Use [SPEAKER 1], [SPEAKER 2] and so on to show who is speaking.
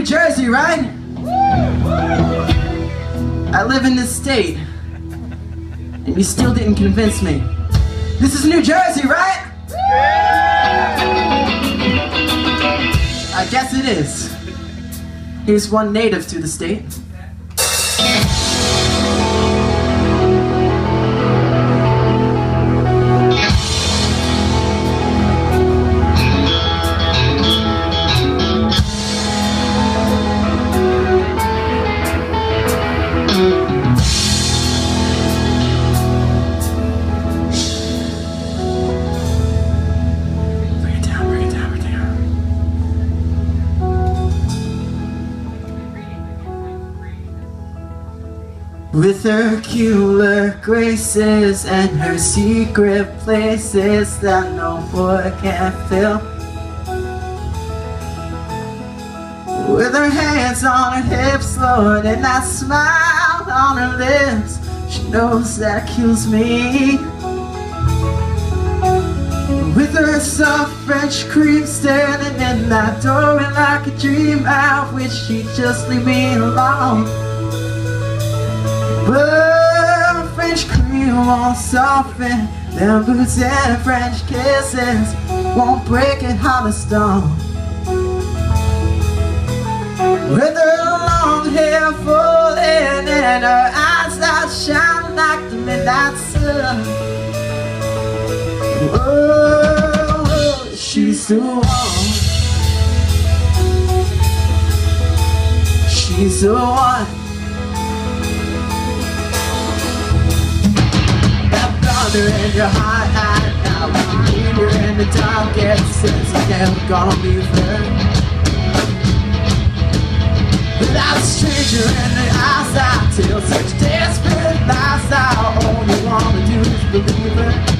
[SPEAKER 1] New Jersey, right? I live in this state. And you still didn't convince me. This is New Jersey, right? I guess it is. Here's one native to the state. With her killer graces and her secret places that no boy can fill. With her hands on her hips, Lord, and that smile on her lips, she knows that kills me. With her soft French cream standing in that doorway like a dream, I wish she'd just leave me alone. But French cream won't soften. Them boots and French kisses Won't break it hollow stone. With her long hair falling And her eyes out shining like the midnight sun. Oh, she's the one She's the one thunder in your heart hide now When you're in the darkest sense It's never gonna be fair Without a stranger in the eyes I tell such desperate lies I you wanna do is believe it